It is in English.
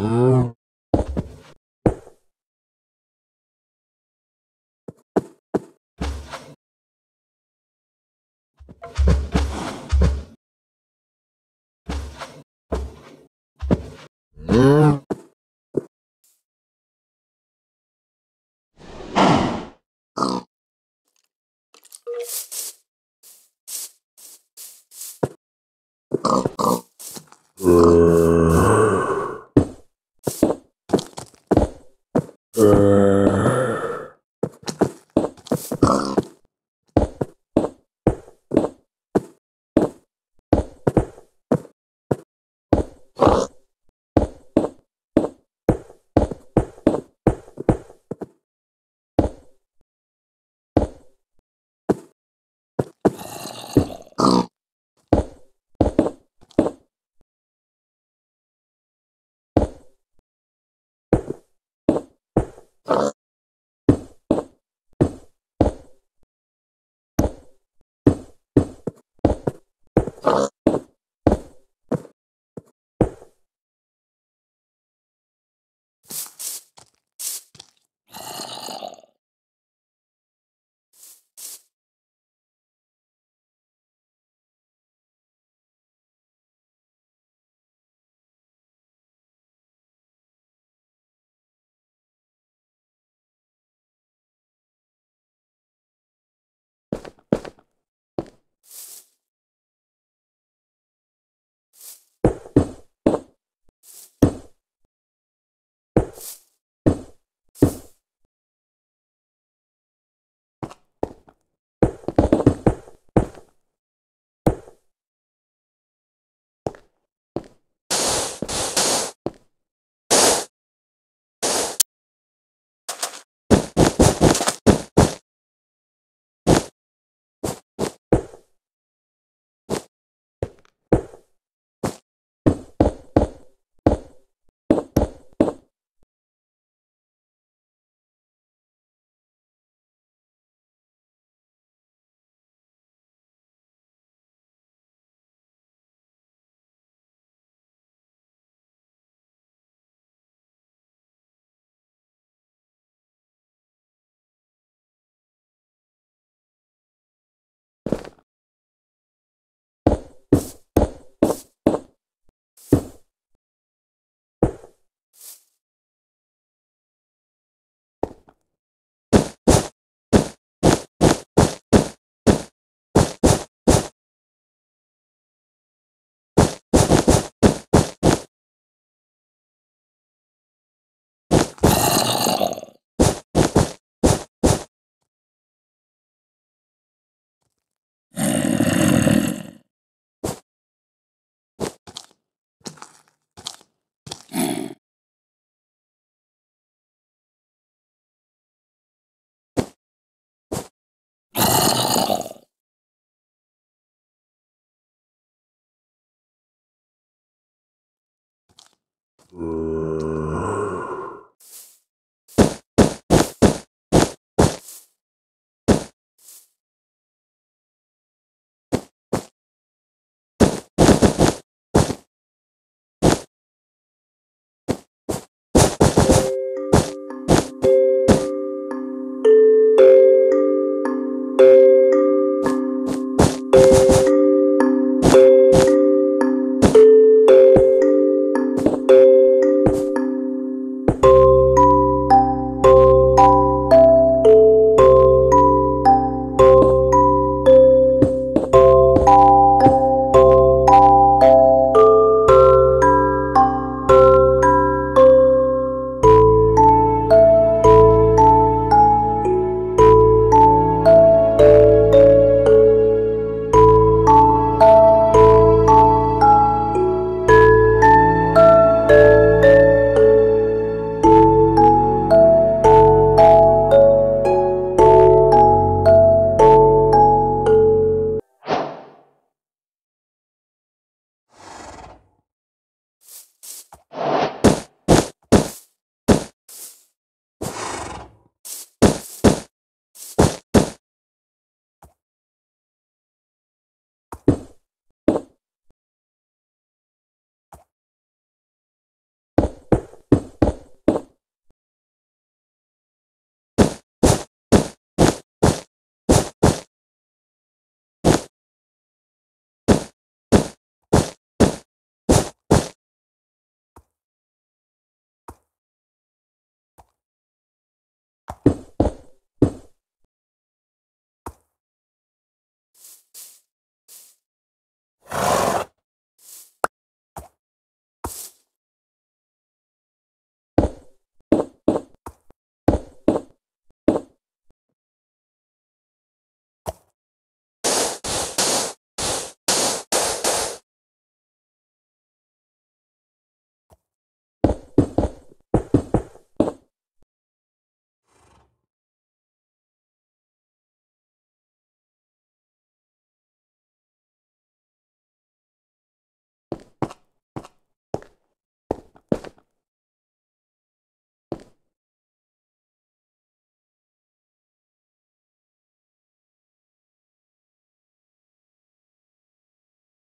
Mm-hmm. Uh, Uh...